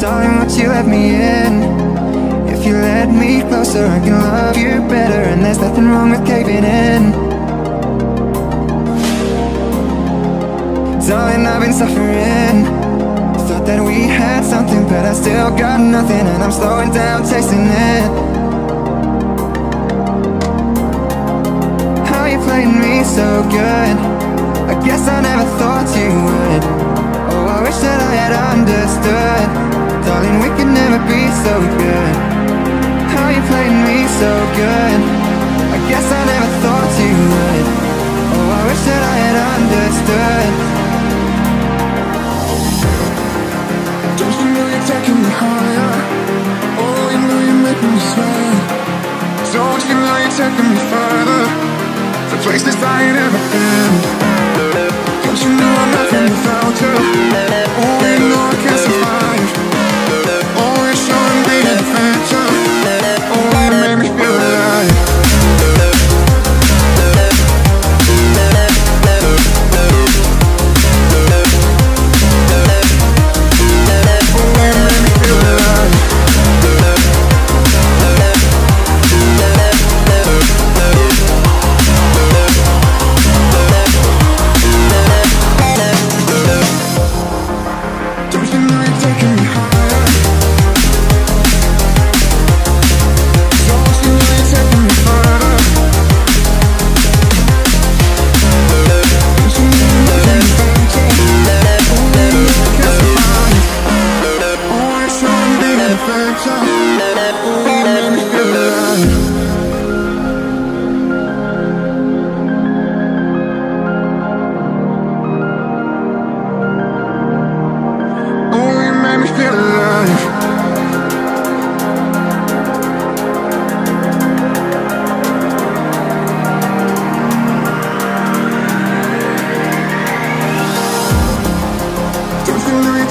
Darling, won't you let me in? If you let me closer, I can love you better And there's nothing wrong with caving in Darling, I've been suffering. Thought that we had something, but I still got nothing And I'm slowing down, tasting it. How you playing me so good. I guess I never thought you would. Oh, I wish that I had understood. Darling, we could never be so good. How you playing me so good. I guess I never thought you would. Oh, I wish that I had understood taking me further. The places I ain't ever been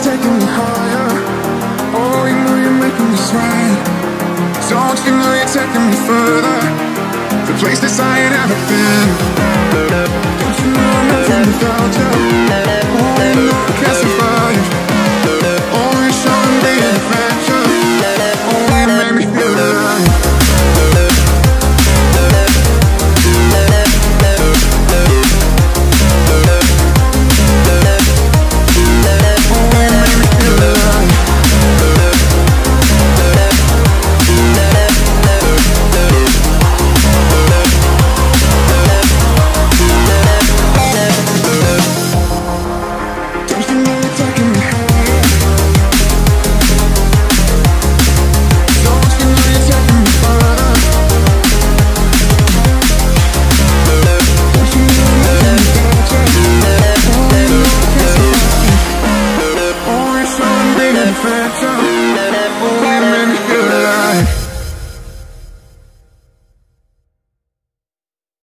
taking me higher? Oh, you know you're making me sweat. Don't you know you're taking me further?